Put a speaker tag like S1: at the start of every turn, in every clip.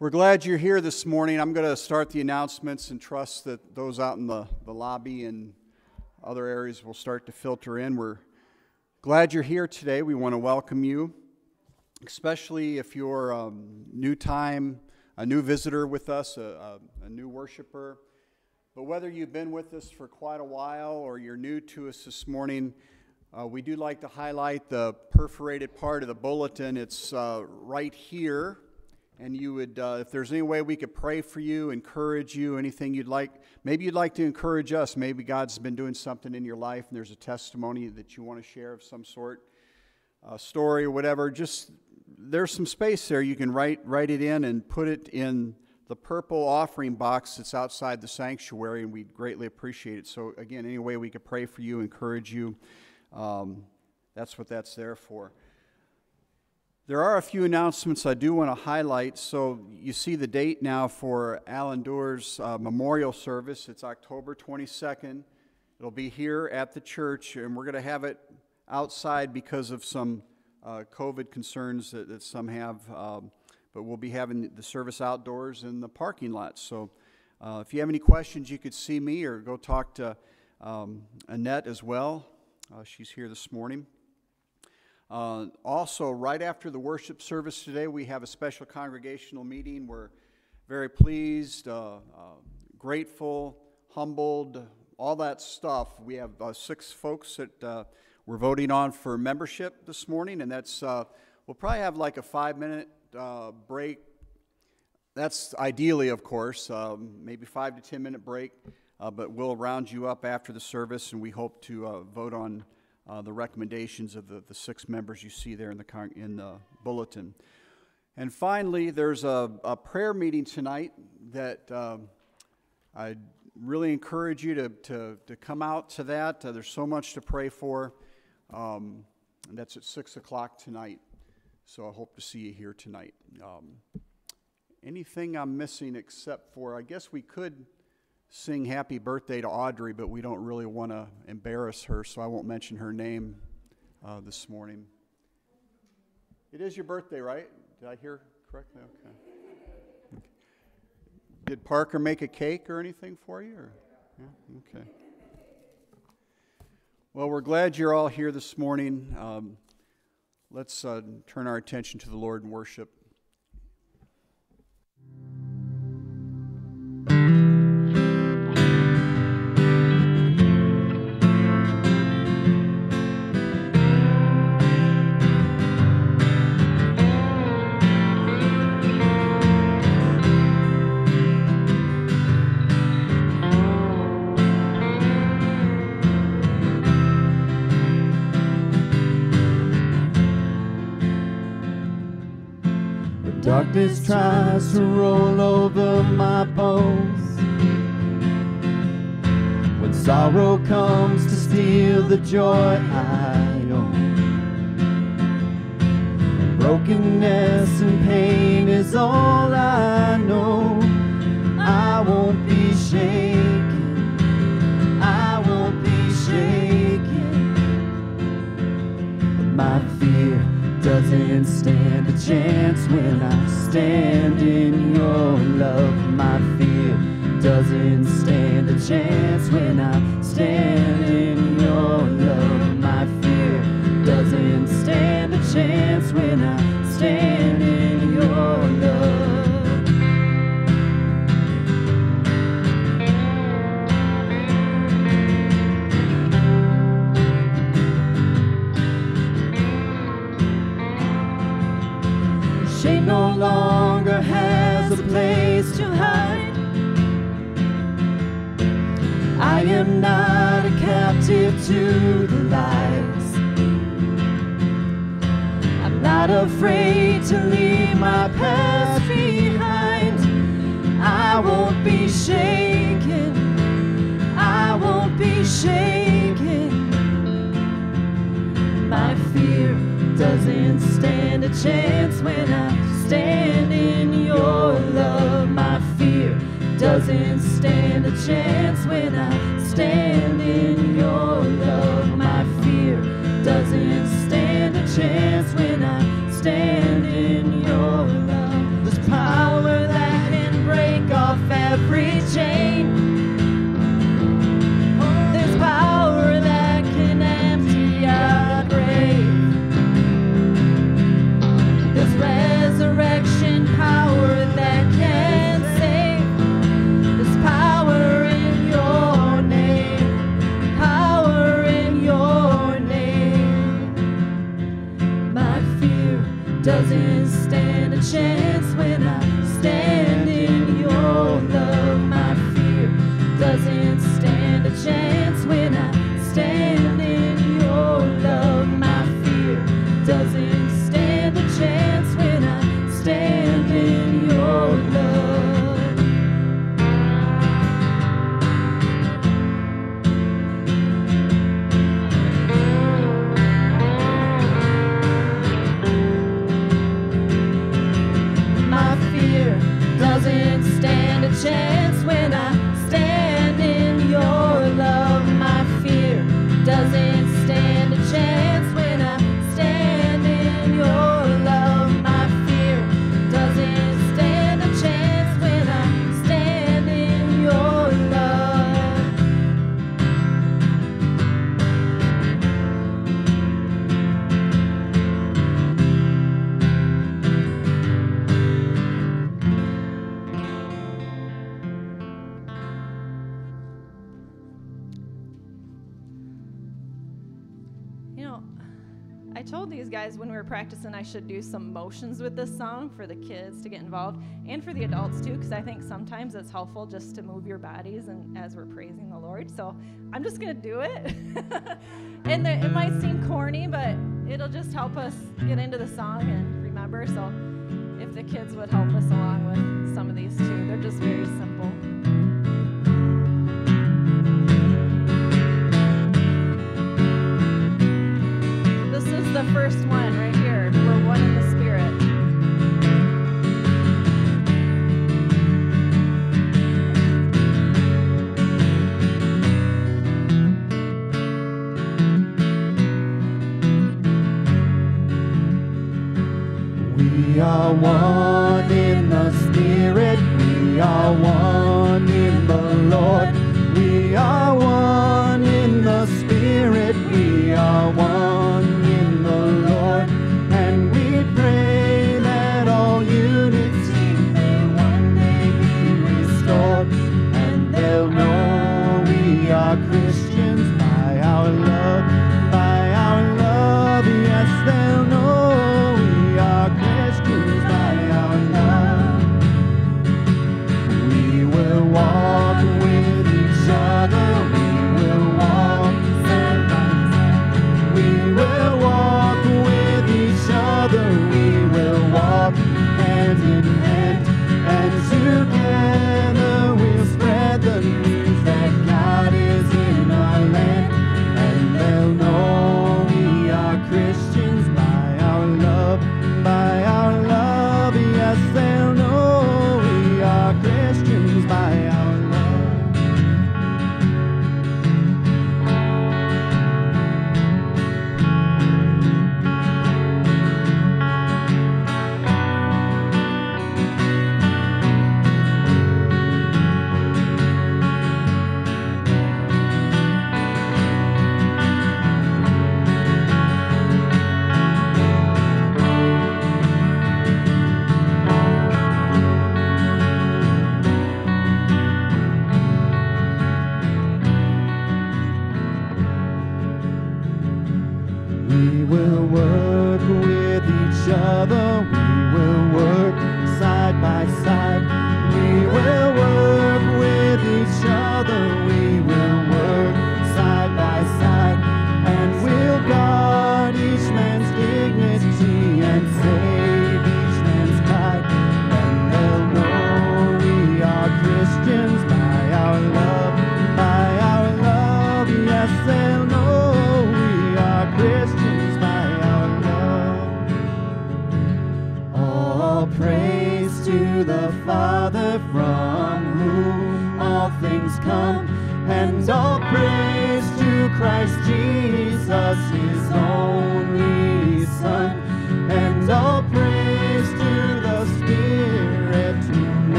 S1: We're glad you're here this morning. I'm going to start the announcements and trust that those out in the, the lobby and other areas will start to filter in. We're glad you're here today. We want to welcome you, especially if you're a um, new time, a new visitor with us, a, a, a new worshiper. But whether you've been with us for quite a while or you're new to us this morning, uh, we do like to highlight the perforated part of the bulletin. It's uh, right here and you would, uh, if there's any way we could pray for you, encourage you, anything you'd like, maybe you'd like to encourage us. Maybe God's been doing something in your life and there's a testimony that you want to share of some sort, a story or whatever. Just there's some space there. You can write, write it in and put it in the purple offering box that's outside the sanctuary, and we'd greatly appreciate it. So, again, any way we could pray for you, encourage you, um, that's what that's there for. There are a few announcements I do want to highlight. So you see the date now for Alan Doerr's uh, memorial service. It's October 22nd. It'll be here at the church, and we're going to have it outside because of some uh, COVID concerns that, that some have. Um, but we'll be having the service outdoors in the parking lot. So uh, if you have any questions, you could see me or go talk to um, Annette as well. Uh, she's here this morning. Uh, also, right after the worship service today, we have a special congregational meeting. We're very pleased, uh, uh, grateful, humbled, all that stuff. We have uh, six folks that uh, we're voting on for membership this morning, and that's uh, we'll probably have like a five minute break. That's ideally, of course, um, maybe five to ten minute break, but we'll round you up after the service, and we hope to vote on uh, the recommendations of the, the six members you see there in the, con- in the bulletin. And finally, there's a, a prayer meeting tonight that um, I really encourage you to, to, to come out to that. Uh, there's so much to pray for. Um, and that's at 6 o'clock tonight. So I hope to see you here tonight. Um, anything I'm missing except for, I guess we could sing happy birthday to Audrey, but we don't really want to embarrass her, so I won't mention her name uh, this morning. It is your birthday, right? Did I hear correctly? Okay. Did Parker make a cake or anything for you? Or? Yeah? Okay. Well, we're glad you're all here this morning. Um, let's uh, turn our attention to the Lord and worship.
S2: Darkness tries to roll over my bones. When sorrow comes to steal the joy I own. Brokenness and pain is all I know. I won't be shaken. I won't be shaken. My doesn't stand a chance when I stand in your love. My fear doesn't stand a chance when I stand to the lies. I'm not afraid to leave my past behind. I won't be shaken. I won't be shaken. My fear doesn't stand a chance when I stand in your love. My fear doesn't stand a chance when I stand in your love. My fear doesn't stand a chance when I stand should do some motions with this song for the kids to get involved and for the adults too, because I think sometimes it's helpful just to move your bodies and as we're praising the Lord. So I'm just gonna do it. and the, it might seem corny, but it'll just help us get into the song and remember. So if the kids would help us along with some of these too, they're just very simple. the first one right word. We're one in the Spirit.
S3: We are one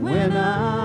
S2: when I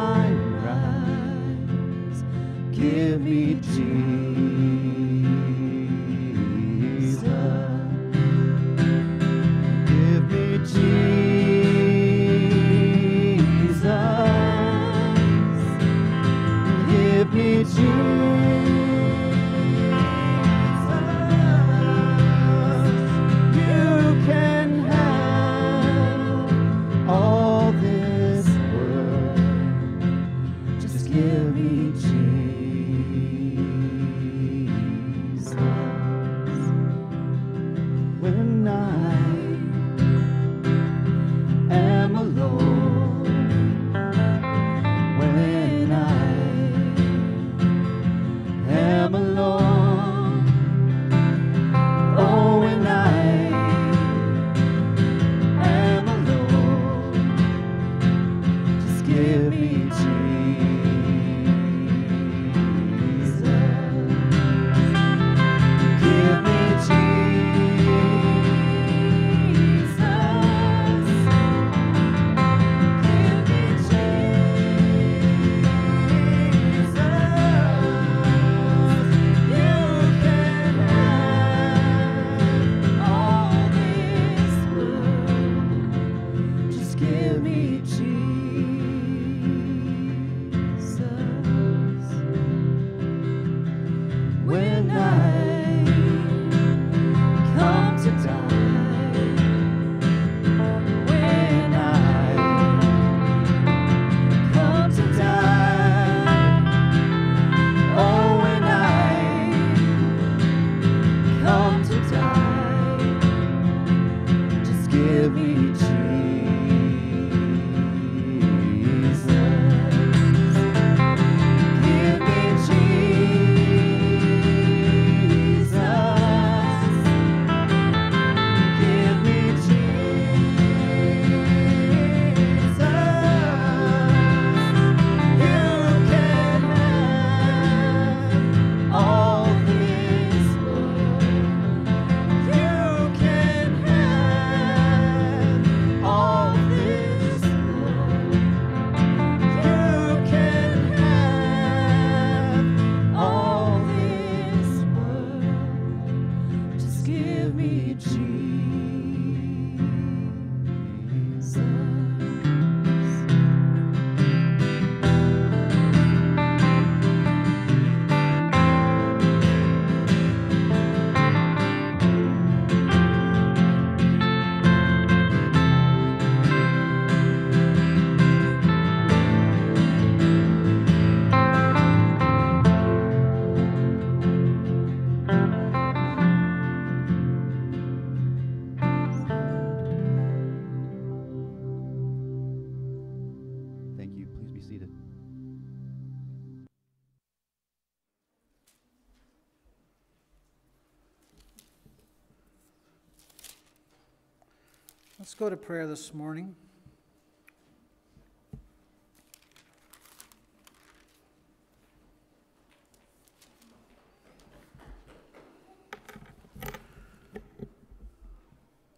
S4: go to prayer this morning.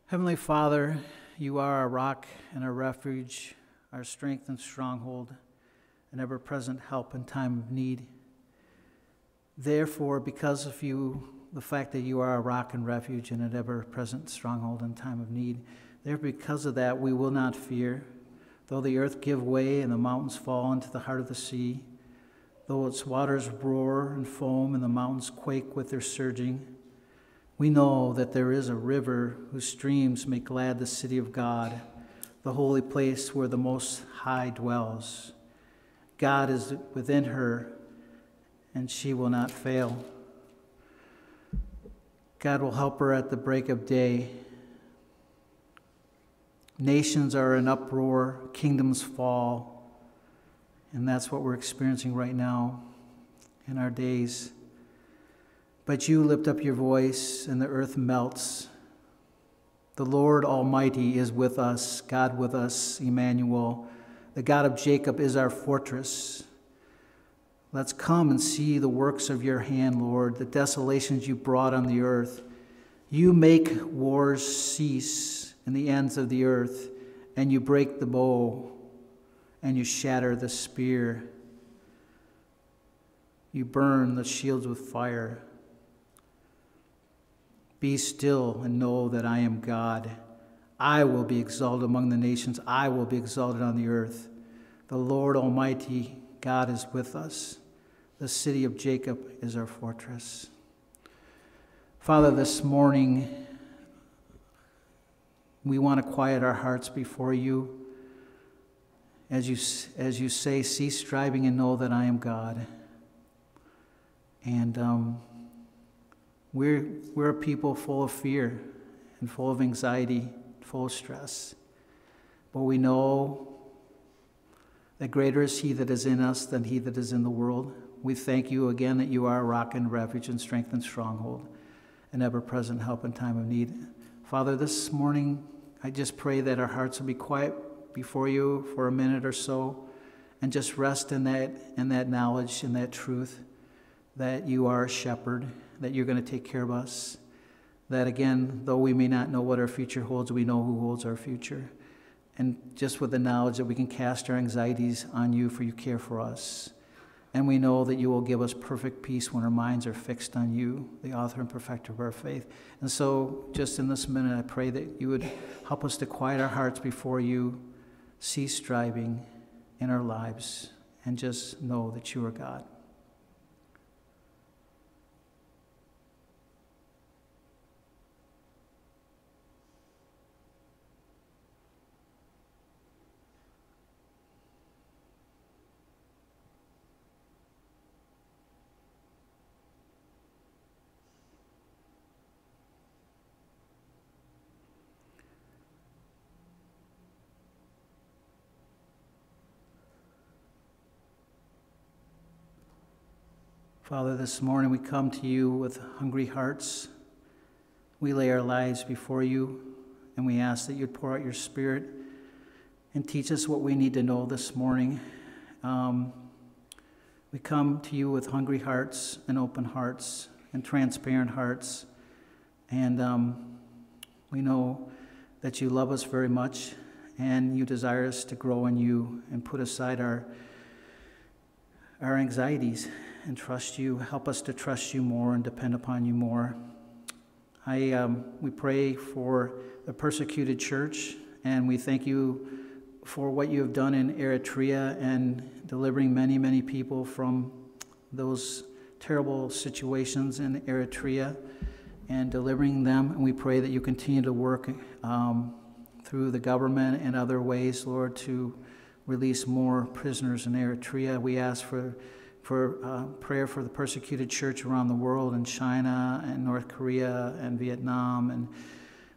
S4: Heavenly Father, you are our rock and our refuge, our strength and stronghold, an ever present help in time of need. Therefore, because of you, the fact that you are a rock and refuge and an ever present stronghold in time of need, there because of that we will not fear. Though the earth give way and the mountains fall into the heart of the sea, though its waters roar and foam and the mountains quake with their surging, we know that there is a river whose streams make glad the city of God, the holy place where the Most High dwells. God is within her, and she will not fail. God will help her at the break of day. Nations are in uproar, kingdoms fall, and that's what we're experiencing right now in our days. But you lift up your voice, and the earth melts. The Lord Almighty is with us, God with us, Emmanuel. The God of Jacob is our fortress. Let's come and see the works of your hand, Lord, the desolations you brought on the earth. You make wars cease in the ends of the earth, and you break the bow, and you shatter the spear. You burn the shields with fire. Be still and know that I am God. I will be exalted among the nations, I will be exalted on the earth. The Lord Almighty God is with us. The city of Jacob is our fortress. Father, this morning, we want to quiet our hearts before you. As you, as you say, cease striving and know that I am God. And um, we're, we're a people full of fear and full of anxiety, full of stress. But we know that greater is He that is in us than He that is in the world. We thank you again that you are a rock and refuge and strength and stronghold, an ever present help in time of need. Father, this morning, I just pray that our hearts will be quiet before you for a minute or so and just rest in that, in that knowledge, in that truth that you are a shepherd, that you're going to take care of us. That again, though we may not know what our future holds, we know who holds our future. And just with the knowledge that we can cast our anxieties on you, for you care for us. And we know that you will give us perfect peace when our minds are fixed on you, the author and perfecter of our faith. And so, just in this minute, I pray that you would help us to quiet our hearts before you, cease striving in our lives, and just know that you are God. Father, this morning we come to you with hungry hearts. We lay our lives before you, and we ask that you'd pour out your Spirit and teach us what we need to know this morning. Um, we come to you with hungry hearts and open hearts and transparent hearts. And um, we know that you love us very much and you desire us to grow in you and put aside our, our anxieties and trust you. Help us to trust you more and depend upon you more. I, um, we pray for the persecuted church, and we thank you for what you have done in Eritrea and delivering many, many people from those terrible situations in Eritrea and delivering them. And we pray that you continue to work um, through the government and other ways, Lord, to release more prisoners in Eritrea. We ask for for uh, prayer for the persecuted church around the world in China and North Korea and Vietnam and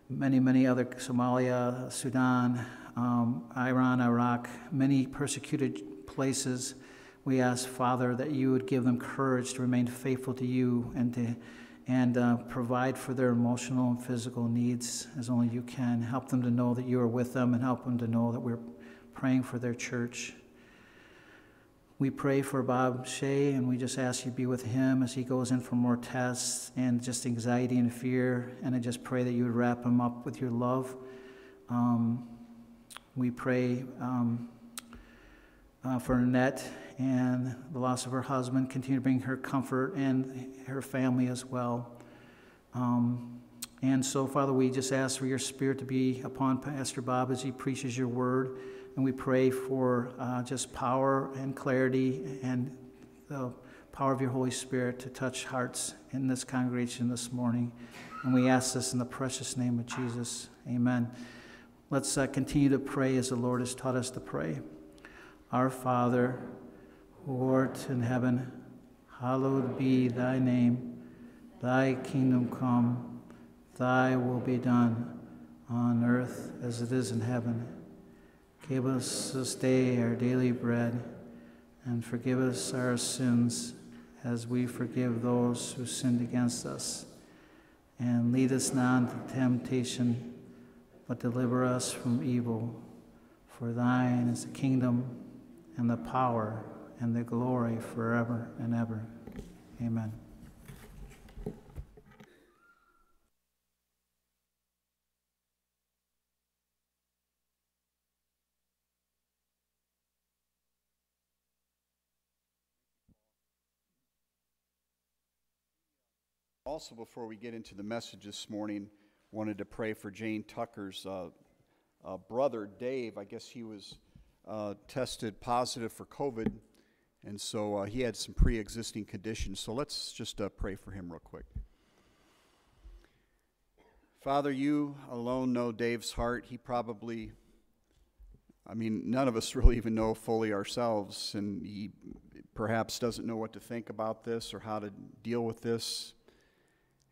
S4: many, many other, Somalia, Sudan, um, Iran, Iraq, many persecuted places. We ask, Father, that you would give them courage to remain faithful to you and to and uh, provide for their emotional and physical needs as only you can. Help them to know that you are with them and help them to know that we're praying for their church. We pray for Bob Shea, and we just ask you to be with him as he goes in for more tests and just anxiety and fear. And I just pray that you would wrap him up with your love. Um, we pray um, uh, for Annette and the loss of her husband. Continue to bring her comfort and her family as well. Um, and so, Father, we just ask for your spirit to be upon Pastor Bob as he preaches your word. And we pray for uh, just power and clarity and the power of your Holy Spirit to touch hearts in this congregation this morning. And we ask this in the precious name of Jesus. Amen. Let's uh, continue to pray as the Lord has taught us to pray. Our Father, who art in heaven, hallowed be thy name. Thy kingdom come, thy will be done on earth as it is in heaven. Give us this day our daily bread, and forgive us our sins as we forgive those who sinned against us. And lead us not into temptation, but deliver us from evil. For thine is the kingdom and the power and the glory forever and ever. Amen.
S1: Also, before we get into the message this morning, wanted to pray for Jane Tucker's uh, uh, brother, Dave. I guess he was uh, tested positive for COVID, and so uh, he had some pre existing conditions. So let's just uh, pray for him real quick. Father, you alone know Dave's heart. He probably, I mean, none of us really even know fully ourselves, and he perhaps doesn't know what to think about this or how to deal with this.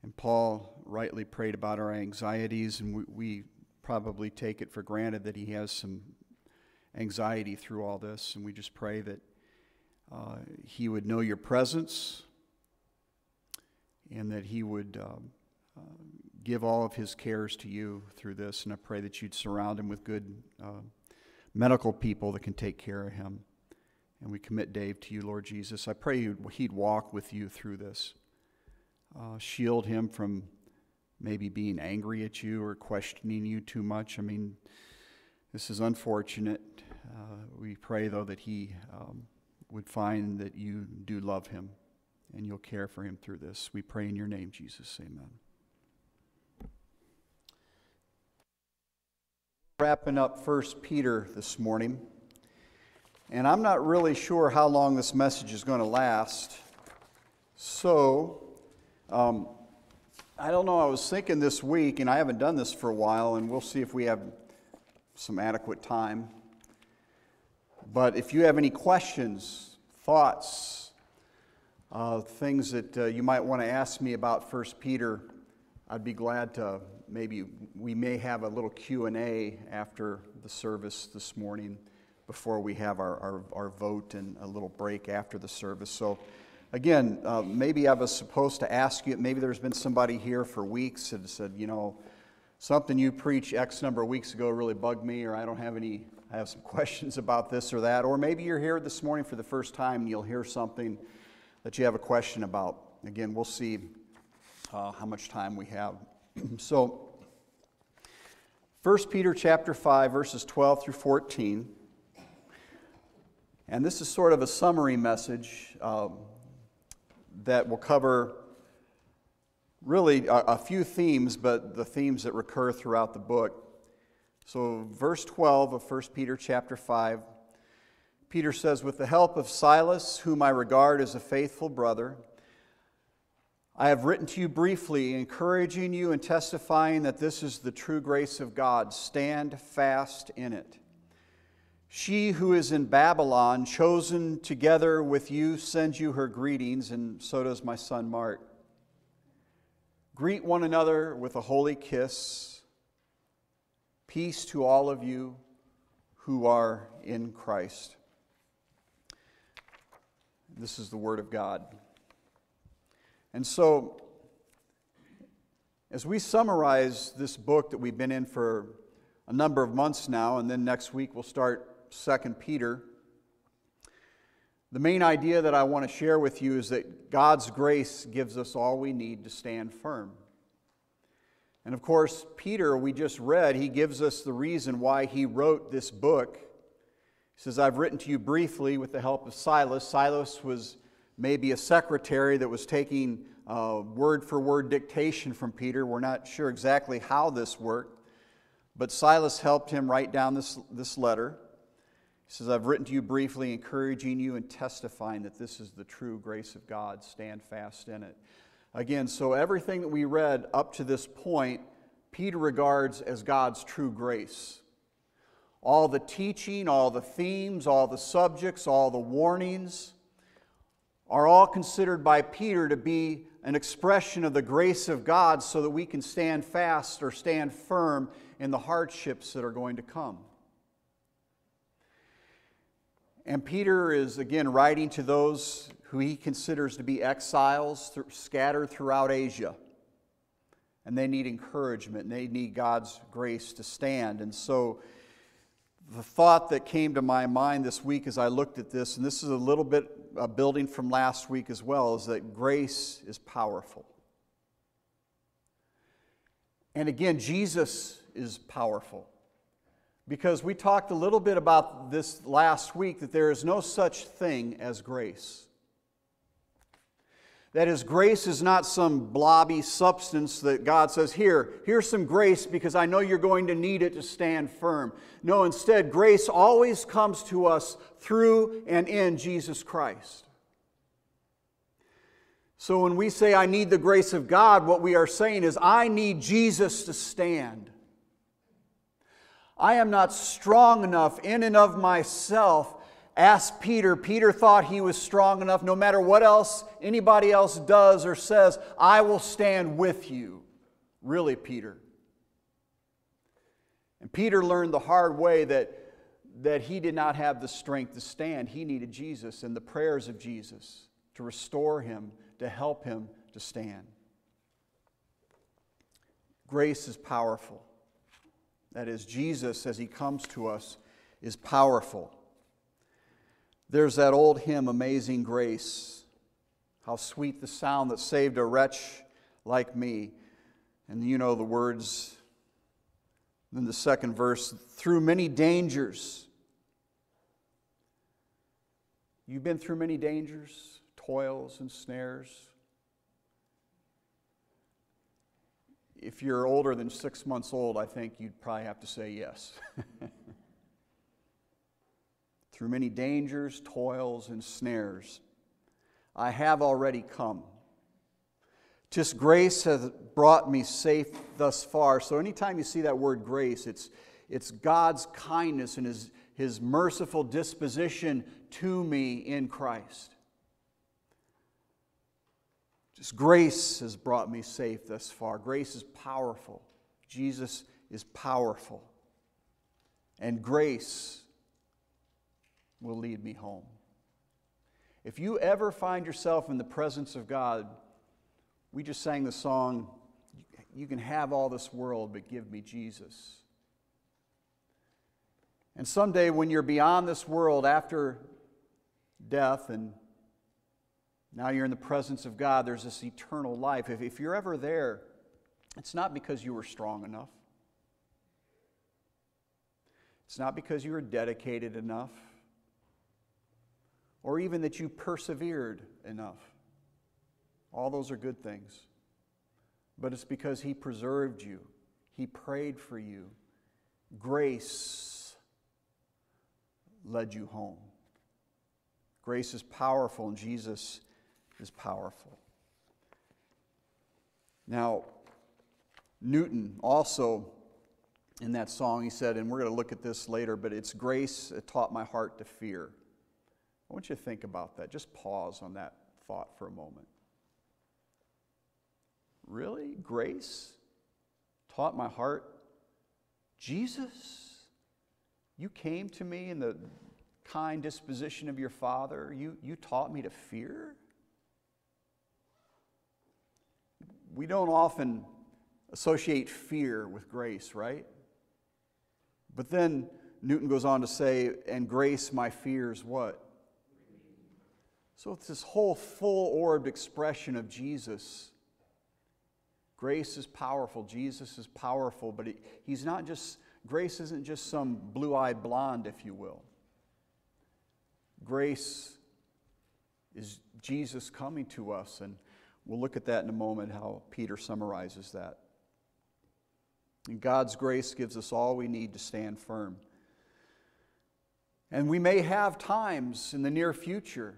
S1: And Paul rightly prayed about our anxieties, and we, we, probably take it for granted that he has some anxiety through all this. And we just pray that uh, he would know your presence and that he would um, uh, give all of his cares to you through this. And I pray that you'd surround him with good uh, medical people that can take care of him. And we commit Dave to you, Lord Jesus. I pray he'd walk with you through this uh, shield him from maybe being angry at you or questioning you too much. I mean, this is unfortunate. Uh, we pray, though, that he um, would find that you do love him and you'll care for him through this. We pray in your name, Jesus. Amen. Wrapping up First Peter this morning. And I'm not really sure how long this message is going to last. So, um, I don't know. I was thinking this week, and I haven't done this for a while, and we'll see if we have some adequate time. But if you have any questions, thoughts, uh, things that uh, you might want to ask me about First Peter, I'd be glad to. Maybe we may have a little Q and A after the service this morning, before we have our, our, our vote and a little break after the service. So again, uh, maybe I was supposed to ask you, maybe there's been somebody here for weeks that said, you know, something you preached X number of weeks ago really bugged me, or I don't have any, I have some questions about this or that. Or maybe you're here this morning for the first time and you'll hear something that you have a question about. Again, we'll see uh, how much time we have. so, 1 Peter chapter 5, verses 12 through 14. And this is sort of a summary message. Um, that will cover really a, a, few themes, but the themes that recur throughout the book. So, verse 12 of 1 Peter chapter 5, Peter says, With the help of Silas, whom I regard as a faithful brother, I have written to you briefly, encouraging you and testifying that this is the true grace of God. Stand fast in it. She who is in Babylon, chosen together with you, sends you her greetings, and so does my son Mark. Greet one another with a holy kiss. Peace to all of you who are in Christ. This is the Word of God. And so, as we summarize this book that we've been in for a number of months now, and then next week we'll start Second Peter. The main idea that I want to share with you is that God's grace gives us all we need to stand firm. And of course, Peter, we just read, he gives us the reason why he wrote this book. He says, I've written to you briefly with the help of Silas. Silas was maybe a secretary that was taking uh, word for word dictation from Peter. We're not sure exactly how this worked, but Silas helped him write down this, this letter. He says, I've written to you briefly, encouraging you and testifying that this is the true grace of God. Stand fast in it. Again, so everything that we read up to this point, Peter regards as God's true grace. All the teaching, all the themes, all the subjects, all the warnings are all considered by Peter to be an expression of the grace of God so that we can stand fast or stand firm in the hardships that are going to come. And Peter is again writing to those who he considers to be exiles th- scattered throughout Asia. And they need encouragement, and they need God's grace to stand. And so the thought that came to my mind this week as I looked at this, and this is a little bit a building from last week as well, is that grace is powerful. And again, Jesus is powerful. Because we talked a little bit about this last week that there is no such thing as grace. That is, grace is not some blobby substance that God says, Here, here's some grace because I know you're going to need it to stand firm. No, instead, grace always comes to us through and in Jesus Christ. So when we say, I need the grace of God, what we are saying is, I need Jesus to stand. I am not strong enough in and of myself asked Peter. Peter thought he was strong enough. No matter what else anybody else does or says, I will stand with you. Really, Peter. And Peter learned the hard way that, that he did not have the strength to stand. He needed Jesus and the prayers of Jesus to restore him, to help him to stand. Grace is powerful. That is, Jesus, as he comes to us, is powerful. There's that old hymn, Amazing Grace. How sweet the sound that saved a wretch like me. And you know the words. Then the second verse through many dangers. You've been through many dangers, toils, and snares. If you're older than six months old, I think you'd probably have to say yes. through many dangers, toils, and snares. I have already come. Tis grace hath brought me safe thus far. So, anytime you see that word grace, it's, it's God's kindness and his, his merciful disposition to me in Christ. Just grace has brought me safe thus far. Grace is powerful. Jesus is powerful. And grace will lead me home. If you ever find yourself in the presence of God, we just sang the song, You can have all this world, but give me Jesus. And someday, when you're beyond this world after death and now you're in the presence of God, there's this eternal life. If, if you're ever there, it's not because you were strong enough. It's not because you were dedicated enough or even that you persevered enough. All those are good things. But it's because He preserved you, He prayed for you. Grace led you home. Grace is powerful, and Jesus is powerful. Now, Newton also, in that song, he said, and we're going to look at this later, but it's grace that taught my heart to fear. I want you to think about that. Just pause on that thought for a moment. Really? Grace taught my heart? Jesus? You came to me in the kind disposition of your Father. You, you taught me to fear? We don't often associate fear with grace, right? But then Newton goes on to say, and grace my fears what? So it's this whole full orbed expression of Jesus. Grace is powerful. Jesus is powerful, but he's not just, grace isn't just some blue eyed blonde, if you will. Grace is Jesus coming to us, and we'll look at that in a moment, how Peter summarizes that. And God's grace gives us all we need to stand firm. And we may have times in the near future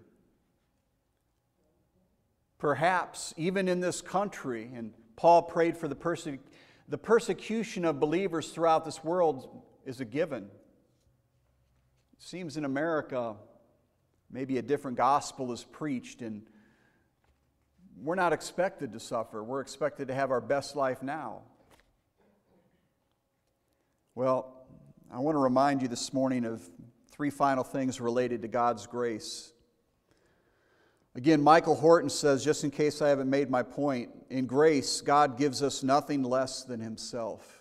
S1: Perhaps even in this country, and Paul prayed for the, perse- the persecution of believers throughout this world is a given. It seems in America, maybe a different gospel is preached, and we're not expected to suffer. We're expected to have our best life now. Well, I want to remind you this morning of three final things related to God's grace. Again, Michael Horton says, just in case I haven't made my point, in grace, God gives us nothing less than Himself.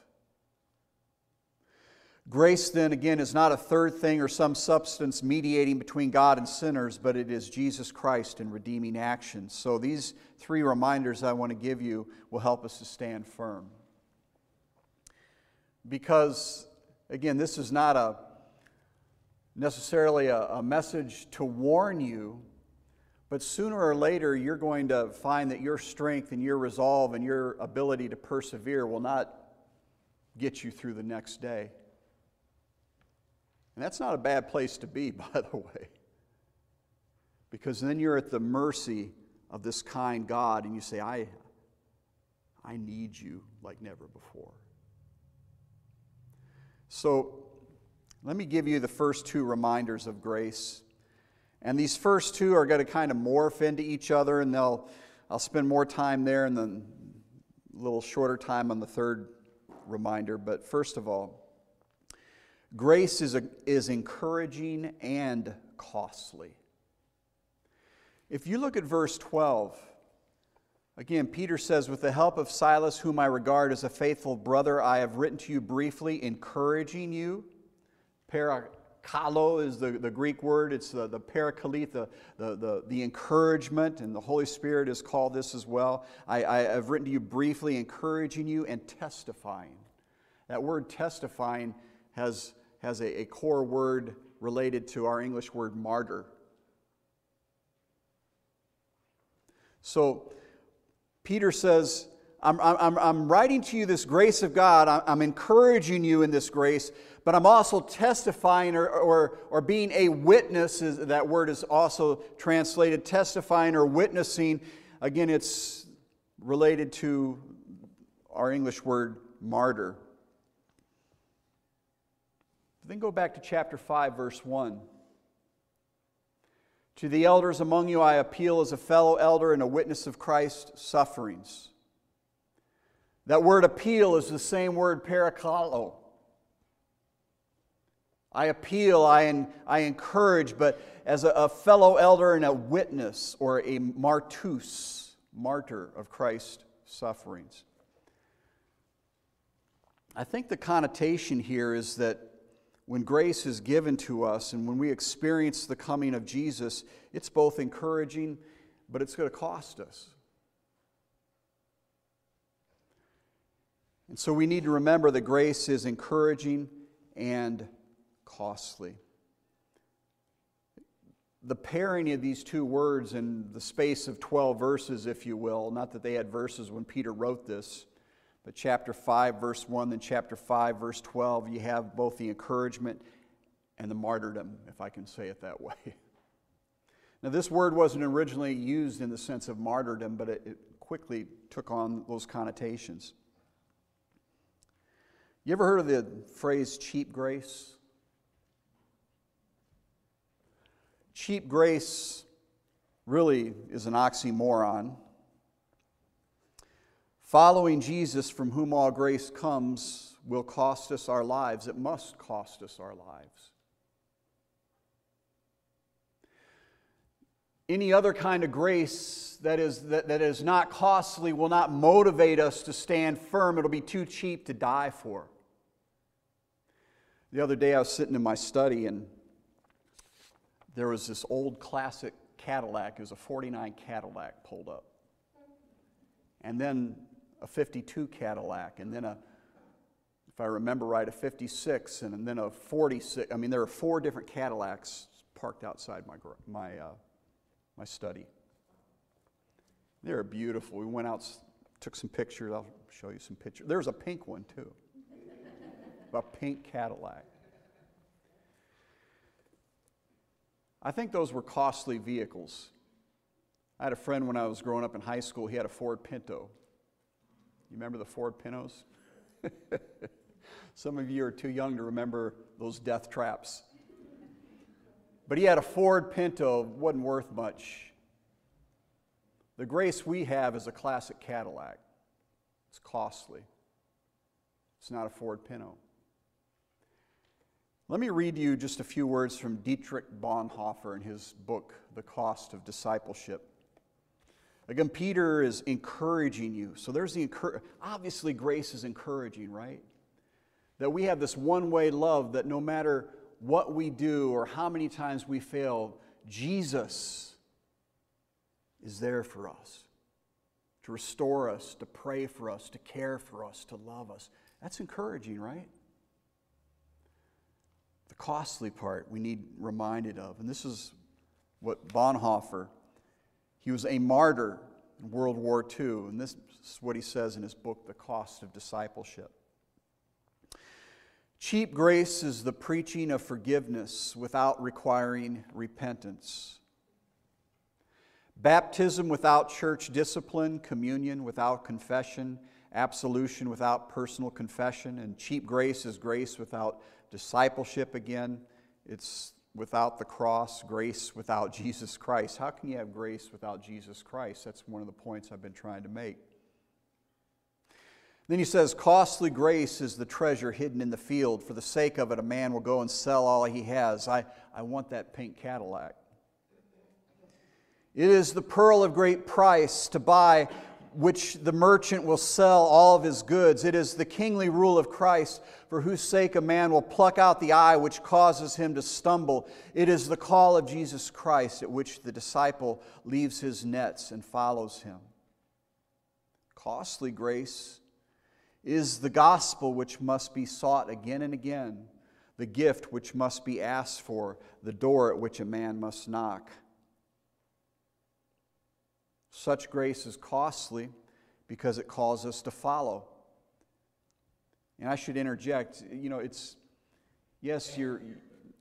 S1: Grace, then, again, is not a third thing or some substance mediating between God and sinners, but it is Jesus Christ in redeeming action. So, these three reminders I want to give you will help us to stand firm. Because, again, this is not a necessarily a, a message to warn you, but sooner or later you're going to find that your strength and your resolve and your ability to persevere will not get you through the next day. And that's not a bad place to be, by the way. Because then you're at the mercy of this kind God and you say, I, I need you like never before. So let me give you the first two reminders of grace. And these first two are going to kind of morph into each other, and they'll, I'll spend more time there and then a little shorter time on the third reminder. But first of all, Grace is, a, is encouraging and costly. If you look at verse 12, again, Peter says, With the help of Silas, whom I regard as a faithful brother, I have written to you briefly, encouraging you. Parakalo is the, the Greek word, it's the, the parakalith, the, the, the, the, encouragement, and the Holy Spirit is called this as well. I, I have written to you briefly, encouraging you and testifying. That word testifying has has a, a core word related to our English word martyr. So Peter says, I'm, I'm, I'm writing to you this grace of God. I'm encouraging you in this grace, but I'm also testifying or, or, or being a witness. That word is also translated testifying or witnessing. Again, it's related to our English word martyr. Then go back to chapter 5, verse 1. To the elders among you, I appeal as a fellow elder and a witness of Christ's sufferings. That word appeal is the same word parakalo. I appeal, I, I encourage, but as a, a fellow elder and a witness or a martus, martyr of Christ's sufferings. I think the connotation here is that when grace is given to us and when we experience the coming of Jesus, it's both encouraging, but it's going to cost us. And so we need to remember that grace is encouraging and costly. The pairing of these two words in the space of 12 verses, if you will, not that they had verses when Peter wrote this, but chapter 5, verse 1, then chapter 5, verse 12, you have both the encouragement and the martyrdom, if I can say it that way. Now, this word wasn't originally used in the sense of martyrdom, but it, it quickly took on those connotations. You ever heard of the phrase cheap grace? Cheap grace really is an oxymoron. Following Jesus, from whom all grace comes, will cost us our lives. It must cost us our lives. Any other kind of grace that is, that, that is not costly will not motivate us to stand firm. It'll be too cheap to die for. The other day I was sitting in my study and there was this old classic Cadillac. It was a 49 Cadillac pulled up. And then a 52 Cadillac, and then a, if I remember right, a 56, and then a 46. I mean, there are four different Cadillacs parked outside my, my, uh, my study. They're beautiful. We went out, took some pictures. I'll show you some pictures. There's a pink one, too. a pink Cadillac. I think those were costly vehicles. I had a friend when I was growing up in high school, he had a Ford Pinto. You remember the Ford Pintos? Some of you are too young to remember those death traps. But he had a Ford Pinto, wasn't worth much. The grace we have is a classic Cadillac. It's costly. It's not a Ford Pinto. Let me read you just a few words from Dietrich Bonhoeffer in his book, The Cost of Discipleship. Again, Peter is encouraging you. So there's the encourage. Obviously, grace is encouraging, right? That we have this one way love that no matter what we do or how many times we fail, Jesus is there for us to restore us, to pray for us, to care for us, to love us. That's encouraging, right? The costly part we need reminded of. And this is what Bonhoeffer, he was a martyr in World War II, and this is what he says in his book, The Cost of Discipleship. Cheap grace is the preaching of forgiveness without requiring repentance. Baptism without church discipline, communion without confession, absolution without personal confession, and cheap grace is grace without discipleship again. It's without the cross, grace without Jesus Christ. How can you have grace without Jesus Christ? That's one of the points I've been trying to make. Then he says, Costly grace is the treasure hidden in the field. For the sake of it, a man will go and sell all he has. I, I want that pink Cadillac. It is the pearl of great price to buy which the merchant will sell all of his goods. It is the kingly rule of Christ, for whose sake a man will pluck out the eye which causes him to stumble. It is the call of Jesus Christ at which the disciple leaves his nets and follows him. Costly grace is the gospel which must be sought again and again, the gift which must be asked for, the door at which a man must knock. Such grace is costly because it calls us to follow. And I should interject, you know, it's, yes, you're,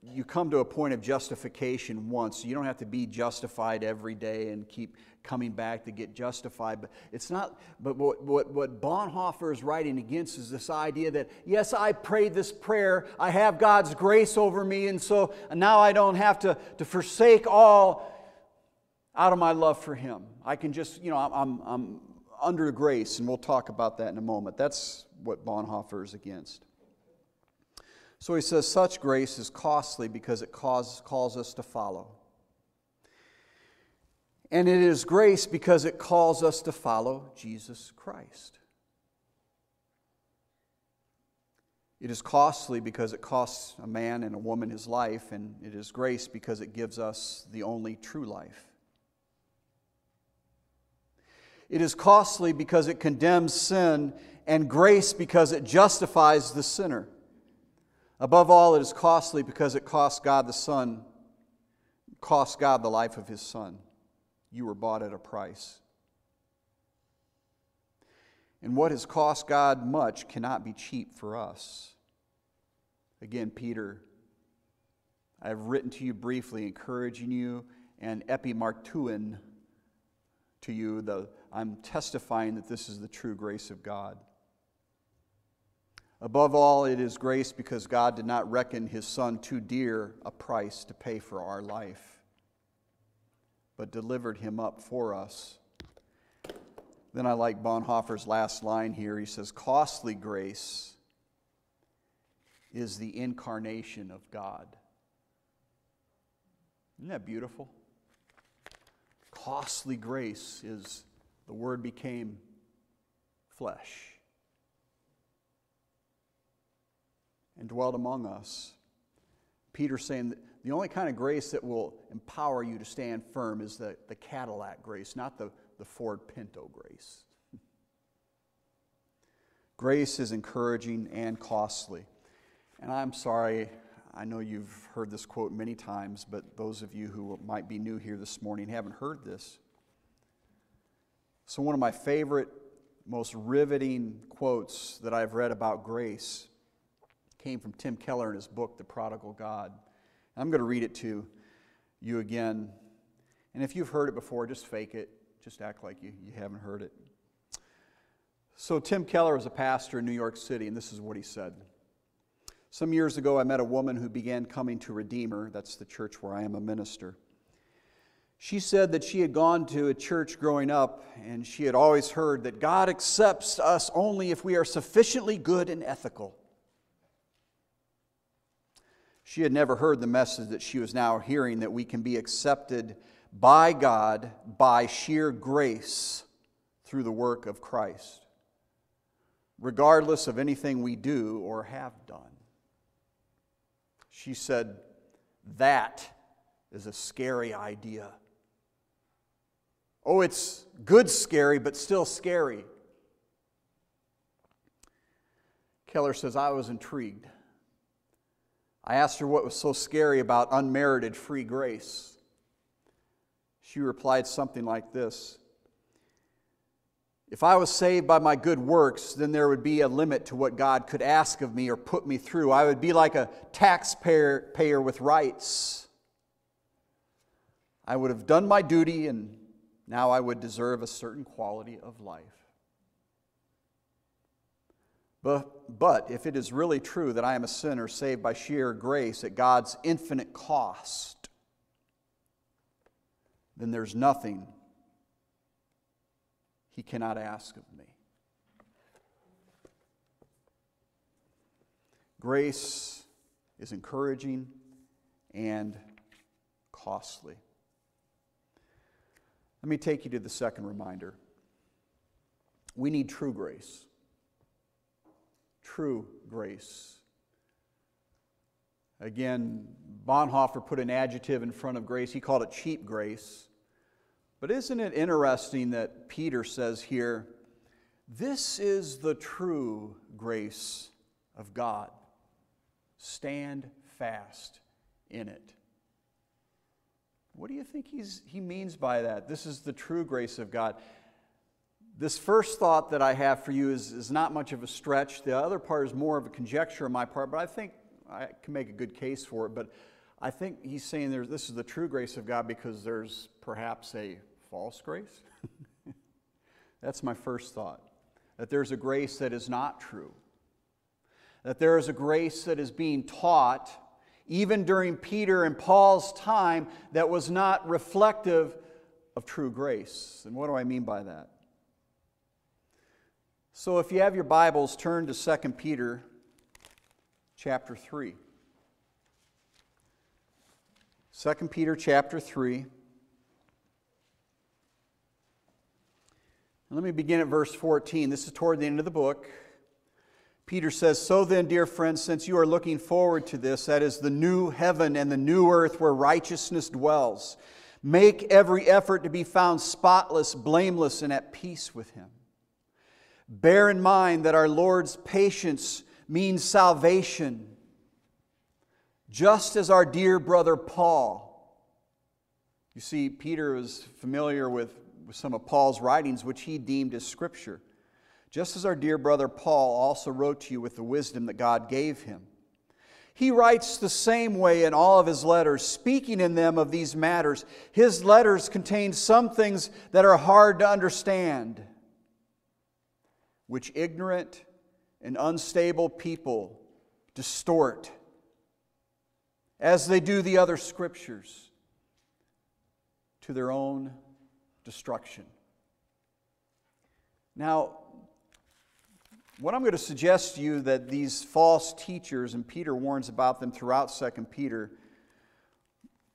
S1: you come to a point of justification once. You don't have to be justified every day and keep coming back to get justified. But it's not, but what, what, what Bonhoeffer is writing against is this idea that, yes, I prayed this prayer, I have God's grace over me, and so now I don't have to, to forsake all out of my love for Him. I can just, you know, I'm, I'm under grace, and we'll talk about that in a moment. That's what Bonhoeffer is against. So he says, such grace is costly because it cause, calls us to follow. And it is grace because it calls us to follow Jesus Christ. It is costly because it costs a man and a woman his life, and it is grace because it gives us the only true life. It is costly because it condemns sin, and grace because it justifies the sinner. Above all, it is costly because it costs God the Son, costs God the life of his Son. You were bought at a price. And what has cost God much cannot be cheap for us. Again, Peter, I have written to you briefly, encouraging you and epimartuin to you, the I'm testifying that this is the true grace of God. Above all, it is grace because God did not reckon his Son too dear a price to pay for our life, but delivered him up for us. Then I like Bonhoeffer's last line here. He says, Costly grace is the incarnation of God. Isn't that beautiful? Costly grace is the Word became flesh and dwelt among us. Peter saying that the only kind of grace that will empower you to stand firm is the, the Cadillac grace, not the, the Ford Pinto grace. grace is encouraging and costly. And I'm sorry, I know you've heard this quote many times, but those of you who might be new here this morning haven't heard this. So, one of my favorite, most riveting quotes that I've read about grace came from Tim Keller in his book, The Prodigal God. I'm going to read it to you again. And if you've heard it before, just fake it. Just act like you, you haven't heard it. So, Tim Keller is a pastor in New York City, and this is what he said. Some years ago, I met a woman who began coming to Redeemer. That's the church where I am a minister. She said that she had gone to a church growing up and she had always heard that God accepts us only if we are sufficiently good and ethical. She had never heard the message that she was now hearing that we can be accepted by God by sheer grace through the work of Christ. regardless of anything we do or have done. She said, That is a scary idea. Oh, it's good scary, but still scary. Keller says, I was intrigued. I asked her what was so scary about unmerited free grace. She replied something like this If I was saved by my good works, then there would be a limit to what God could ask of me or put me through. I would be like a taxpayer payer with rights. I would have done my duty, and now I would deserve a certain quality of life. But, but if it is really true that I am a sinner saved by sheer grace at God's infinite cost, then there's nothing He cannot ask of me. Grace is encouraging and costly. Let me take you to the second reminder. We need true grace true grace. Again, Bonhoeffer put an adjective in front of grace. He called it cheap grace. But isn't it interesting that Peter says here, this is the true grace of God? Stand fast in it. What do you think he's, he means by that? This is the true grace of God. This first thought that I have for you is, is not much of a stretch. The other part is more of a conjecture on my part, but I think I can make a good case for it. But I think he's saying there's, this is the true grace of God because there's perhaps a false grace. That's my first thought. That there's a grace that is not true. That there is a grace that is being taught, even during Peter and Paul's time, that was not reflective of true grace. And what do I mean by that? So if you have your Bibles, turn to 2 Peter chapter 3. 2 Peter chapter 3. Let me begin at verse 14. This is toward the end of the book. Peter says, So then, dear friends, since you are looking forward to this, that is the new heaven and the new earth where righteousness dwells, make every effort to be found spotless, blameless, and at peace with him. Bear in mind that our Lord's patience means salvation, just as our dear brother Paul. You see, Peter was familiar with, some of Paul's writings, which he deemed as scripture. Just as our dear brother Paul also wrote to you with the wisdom that God gave him. He writes the same way in all of his letters, speaking in them of these matters. His letters contain some things that are hard to understand which ignorant and unstable people distort, as they do the other scriptures, to their own destruction. Now, what I'm going to suggest to you that these false teachers, and Peter warns about them throughout 2 Peter,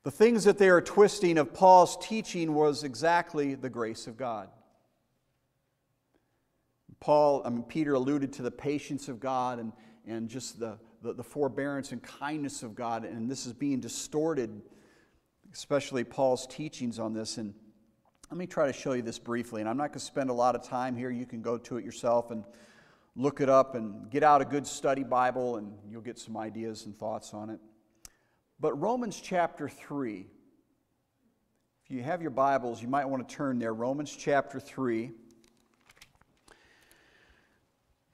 S1: the things that they are twisting of Paul's teaching was exactly the grace of God. Paul, I mean, Peter alluded to the patience of God and, and just the, the, the forbearance and kindness of God, and this is being distorted, especially Paul's teachings on this. And let me try to show you this briefly, and I'm not going to spend a lot of time here. You can go to it yourself and look it up and get out a good study Bible, and you'll get some ideas and thoughts on it. But Romans chapter 3, if you have your Bibles, you might want to turn there. Romans chapter 3.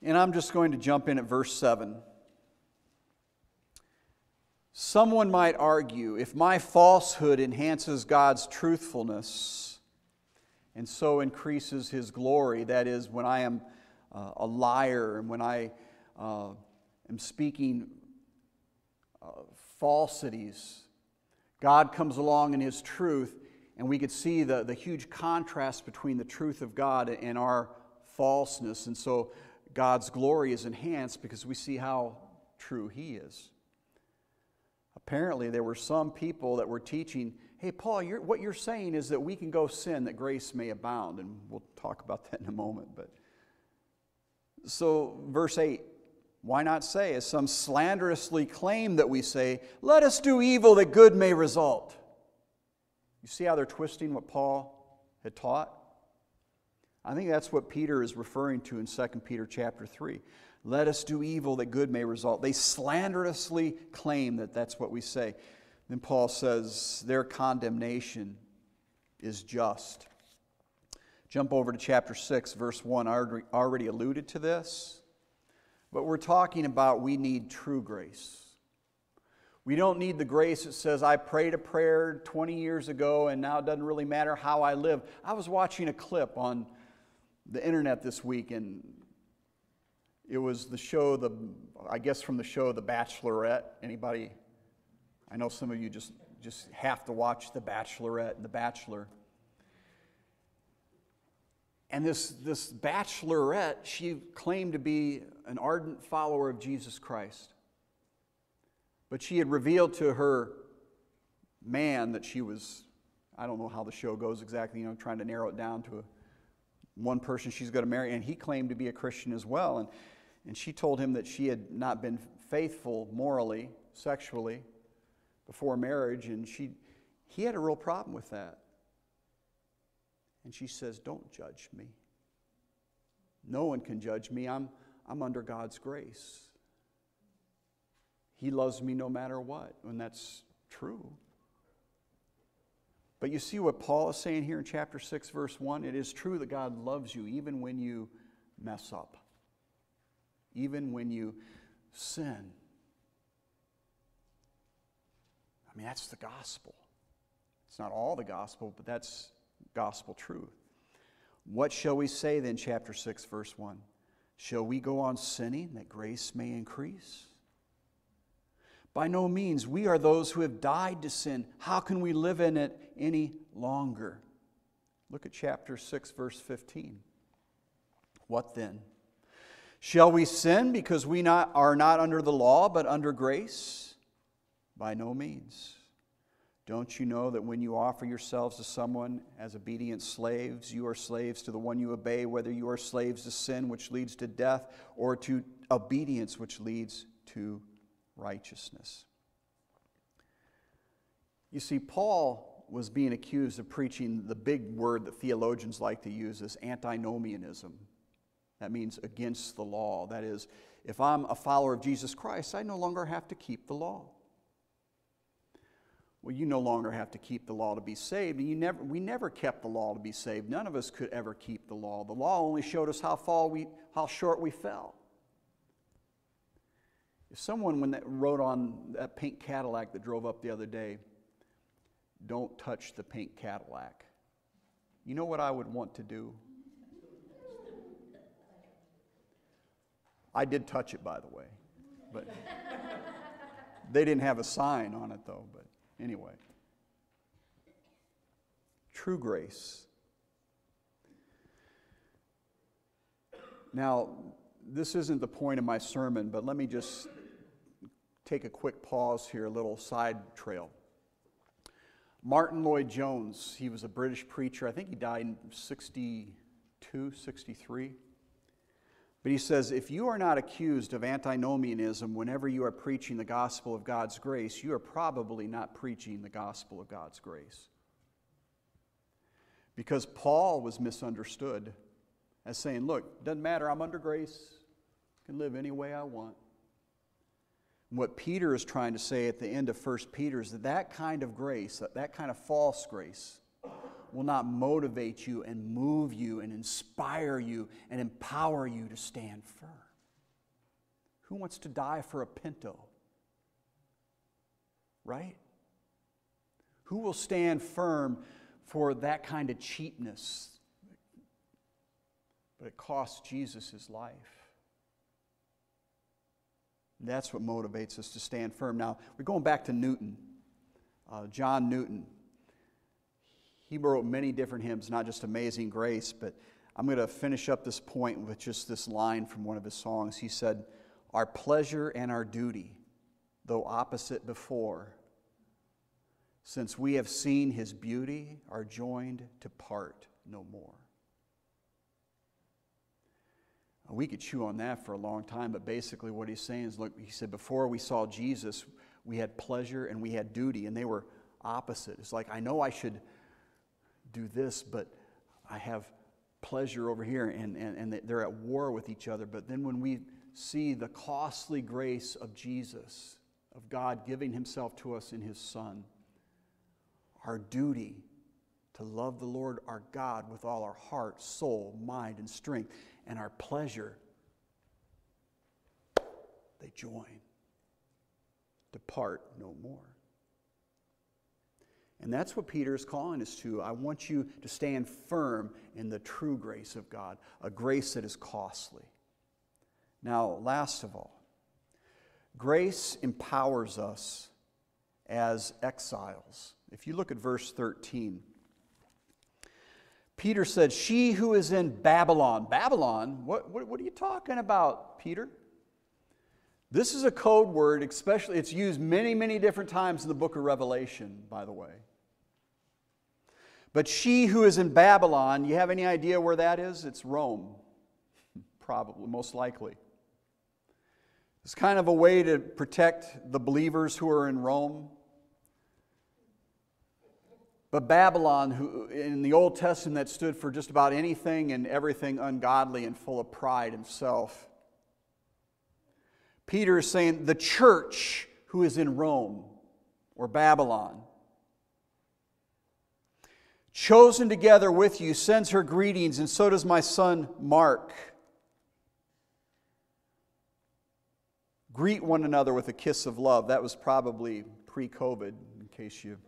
S1: And I'm just going to jump in at verse 7. Someone might argue if my falsehood enhances God's truthfulness and so increases his glory, that is, when I am uh, a liar and when I uh, am speaking uh, falsities, God comes along in his truth, and we could see the, the huge contrast between the truth of God and our falseness. And so God's glory is enhanced because we see how true He is. Apparently, there were some people that were teaching, hey, Paul, you're, what you're saying is that we can go sin that grace may abound. And we'll talk about that in a moment. But So, verse 8 why not say, as some slanderously claim that we say, let us do evil that good may result? You see how they're twisting what Paul had taught? I think that's what Peter is referring to in 2 Peter chapter 3. Let us do evil that good may result. They slanderously claim that that's what we say. Then Paul says their condemnation is just. Jump over to chapter 6, verse 1. I already alluded to this, but we're talking about we need true grace. We don't need the grace that says, I prayed a prayer 20 years ago and now it doesn't really matter how I live. I was watching a clip on the internet this week and it was the show, the, I guess from the show The Bachelorette. Anybody? I know some of you just, just have to watch The Bachelorette and The Bachelor. And this, this bachelorette, she claimed to be an ardent follower of Jesus Christ. But she had revealed to her man that she was, I don't know how the show goes exactly, you know, trying to narrow it down to a, one person she's going to marry. And he claimed to be a Christian as well. And, and she told him that she had not been faithful morally, sexually, before marriage. And she, he had a real problem with that. And she says, Don't judge me. No one can judge me. I'm, I'm under God's grace. He loves me no matter what. And that's true. But you see what Paul is saying here in chapter 6, verse 1? It is true that God loves you even when you mess up, even when you sin. I mean, that's the gospel. It's not all the gospel, but that's gospel truth. What shall we say then, chapter 6, verse 1? Shall we go on sinning that grace may increase? By no means. We are those who have died to sin. How can we live in it any longer? Look at chapter 6, verse 15. What then? Shall we sin because we not, are not under the law but under grace? By no means. Don't you know that when you offer yourselves to someone as obedient slaves, you are slaves to the one you obey, whether you are slaves to sin, which leads to death, or to obedience, which leads to righteousness? You see, Paul was being accused of preaching the big word that theologians like to use as antinomianism. That means against the law. That is, if I'm a follower of Jesus Christ, I no longer have to keep the law. Well, you no longer have to keep the law to be saved. And you never, we never kept the law to be saved. None of us could ever keep the law. The law only showed us how, fall we, how short we fell. If someone, when that wrote on that pink Cadillac that drove up the other day, don't touch the pink Cadillac, you know what I would want to do? I did touch it, by the way, but they didn't have a sign on it, though. But Anyway, true grace. Now, this isn't the point of my sermon, but let me just take a quick pause here, a little side trail. Martyn Lloyd-Jones, he was a British preacher. I think he died in 62, 63. But he says, if you are not accused of antinomianism whenever you are preaching the gospel of God's grace, you are probably not preaching the gospel of God's grace. Because Paul was misunderstood as saying, look, doesn't matter, I'm under grace, I can live any way I want. what Peter is trying to say at the end of 1 Peter is that that kind of grace, that kind of false grace, will not motivate you and move you and inspire you and empower you to stand firm. Who wants to die for a pinto? Right? Who will stand firm for that kind of cheapness? But it cost Jesus his life. That's what motivates us to stand firm. Now, we're going back to Newton, uh, John Newton. He wrote many different hymns, not just Amazing Grace, but I'm going to finish up this point with just this line from one of his songs. He said, Our pleasure and our duty, though opposite before, since we have seen his beauty, are joined to part no more. We could chew on that for a long time, but basically, what he's saying is look, he said, before we saw Jesus, we had pleasure and we had duty, and they were opposite. It's like, I know I should do this, but I have pleasure over here, and, and, and they're at war with each other. But then when we see the costly grace of Jesus, of God giving Himself to us in His Son, our duty to love the Lord our God with all our heart, soul, mind, and strength, and our pleasure, they join. Depart no more. And that's what Peter is calling us to. I want you to stand firm in the true grace of God, a grace that is costly. Now, last of all, grace empowers us as exiles. If you look at verse 13, Peter said, She who is in Babylon. Babylon? What, what, what are you talking about, Peter? This is a code word, especially, it's used many, many different times in the book of Revelation, by the way. But she who is in Babylon, you have any idea where that is? It's Rome, probably, most likely. It's kind of a way to protect the believers who are in Rome. But Babylon, who in the Old Testament, that stood for just about anything and everything ungodly and full of pride and self. Peter is saying the church who is in Rome or Babylon chosen together with you, sends her greetings, and so does my son Mark. Greet one another with a kiss of love. That was probably pre COVID, in case you,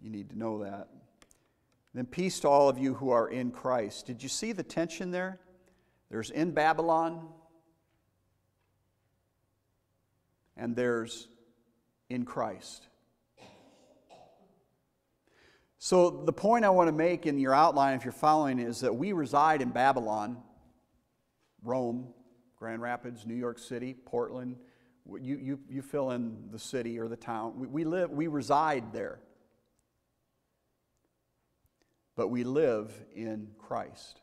S1: you need to know that. Then peace to all of you who are in Christ. Did you see the tension there? There's in Babylon, and there's in Christ. So, the point I want to make in your outline, if you're following, is that we reside in Babylon, Rome, Grand Rapids, New York City, Portland. You, you, you fill in the city or the town. We, we, live, we reside there. But we live in Christ.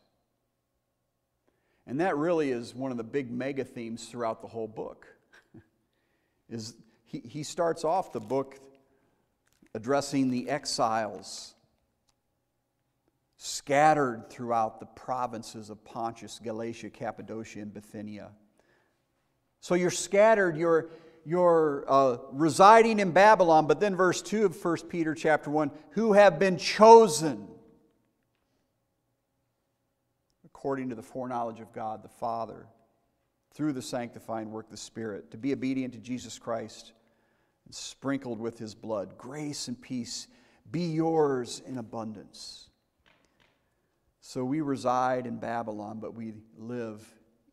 S1: And that really is one of the big mega themes throughout the whole book. is he, he starts off the book addressing the exiles scattered throughout the provinces of Pontus, Galatia, Cappadocia, and Bithynia. So you're scattered, you're, you're uh, residing in Babylon, but then verse 2 of 1 Peter chapter 1 who have been chosen according to the foreknowledge of God the Father through the sanctifying work of the Spirit to be obedient to Jesus Christ sprinkled with his blood. Grace and peace be yours in abundance. So we reside in Babylon, but we live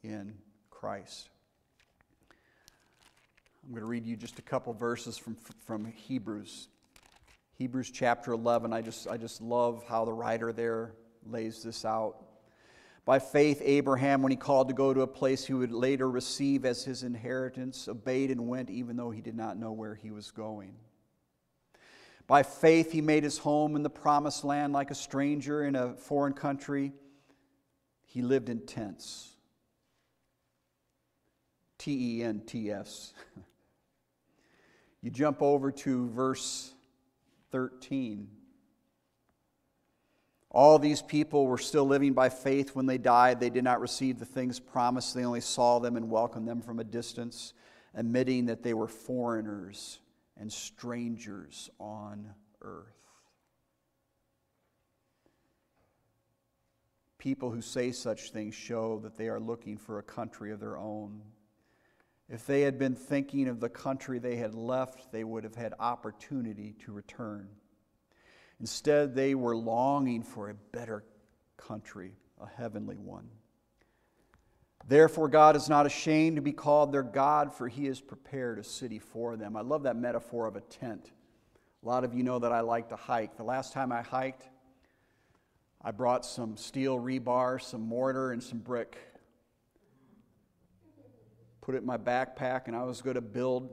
S1: in Christ. I'm going to read you just a couple verses from, from Hebrews. Hebrews chapter 11. I just, I just love how the writer there lays this out. By faith, Abraham, when he called to go to a place he would later receive as his inheritance, obeyed and went even though he did not know where he was going. By faith, he made his home in the promised land like a stranger in a foreign country. He lived in tents. T E N T S. You jump over to verse 13. All these people were still living by faith when they died. They did not receive the things promised, they only saw them and welcomed them from a distance, admitting that they were foreigners and strangers on earth. People who say such things show that they are looking for a country of their own. If they had been thinking of the country they had left, they would have had opportunity to return. Instead, they were longing for a better country, a heavenly one. Therefore, God is not ashamed to be called their God, for he has prepared a city for them. I love that metaphor of a tent. A lot of you know that I like to hike. The last time I hiked, I brought some steel rebar, some mortar, and some brick. Put it in my backpack, and I was going to build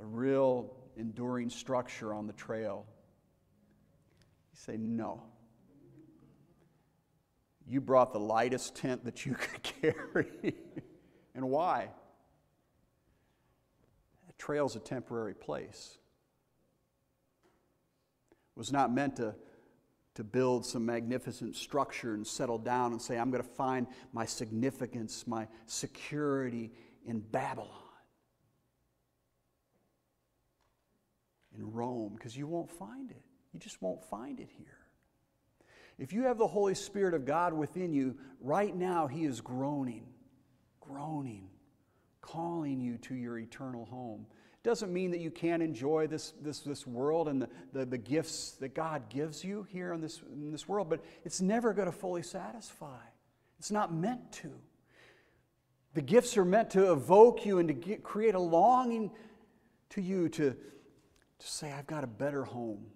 S1: a real enduring structure on the trail. Say, no. you brought the lightest tent that you could carry. and why? That trail's a temporary place. It was not meant to, to build some magnificent structure and settle down and say, I'm going to find my significance, my security in Babylon, in Rome, because you won't find it. You just won't find it here. If you have the Holy Spirit of God within you, right now He is groaning, groaning, calling you to your eternal home. It doesn't mean that you can't enjoy this, this, this world and the, the, the gifts that God gives you here in this, in this world, but it's never going to fully satisfy. It's not meant to. The gifts are meant to evoke you and to get, create a longing to you to, to say, I've got a better home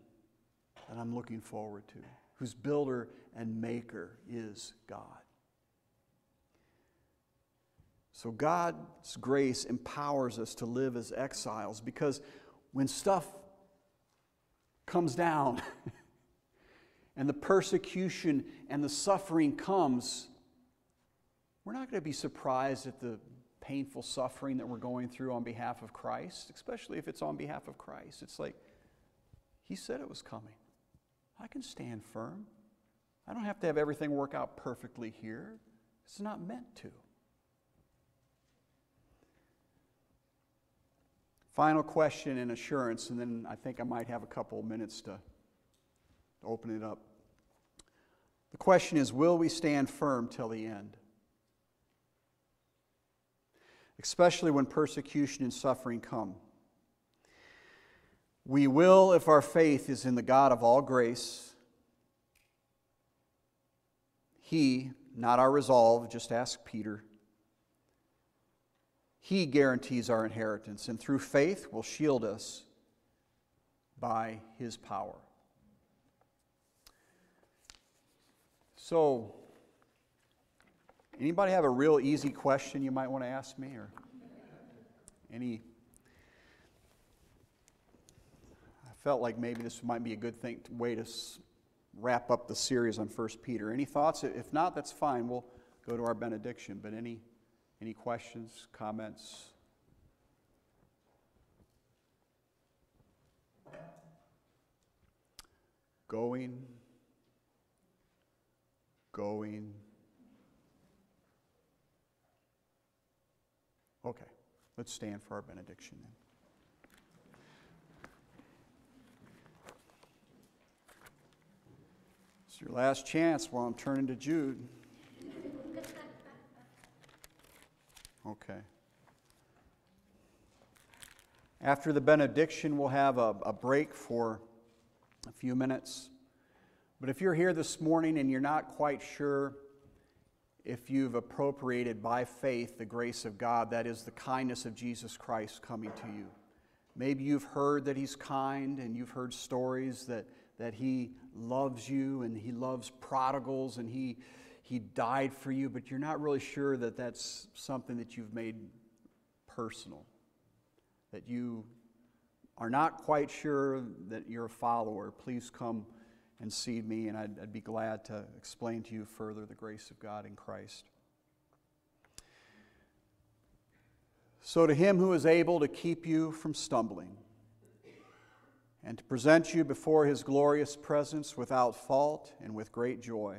S1: that I'm looking forward to whose builder and maker is God. So God's grace empowers us to live as exiles because when stuff comes down and the persecution and the suffering comes, we're not going to be surprised at the painful suffering that we're going through on behalf of Christ, especially if it's on behalf of Christ. It's like, He said it was coming. I can stand firm. I don't have to have everything work out perfectly here. It's not meant to. Final question and assurance, and then I think I might have a couple minutes to open it up. The question is Will we stand firm till the end? Especially when persecution and suffering come. We will if our faith is in the God of all grace. He, not our resolve, just ask Peter. He guarantees our inheritance, and through faith will shield us by his power. So, anybody have a real easy question you might want to ask me or any felt like maybe this might be a good thing, way to wrap up the series on 1 Peter. Any thoughts? If not, that's fine. We'll go to our benediction. But any, any questions, comments? Going, going. Okay, let's stand for our benediction then. It's your last chance while I'm turning to Jude. Okay. After the benediction, we'll have a, a break for a few minutes. But if you're here this morning and you're not quite sure if you've appropriated by faith the grace of God, that is the kindness of Jesus Christ coming to you. Maybe you've heard that He's kind and you've heard stories that that He loves you and He loves prodigals and He, he died for you, but you're not really sure that that's something that you've made personal. That you are not quite sure that you're a follower, please come and see me, and I'd, I'd be glad to explain to you further the grace of God in Christ. So, to him who is able to keep you from stumbling and to present you before his glorious presence without fault and with great joy.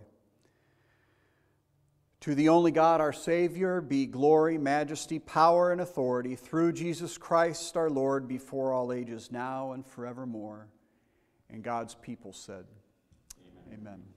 S1: To the only God, our Savior, be glory, majesty, power, and authority through Jesus Christ our Lord before all ages, now and forevermore. And God's people said, Amen. Amen.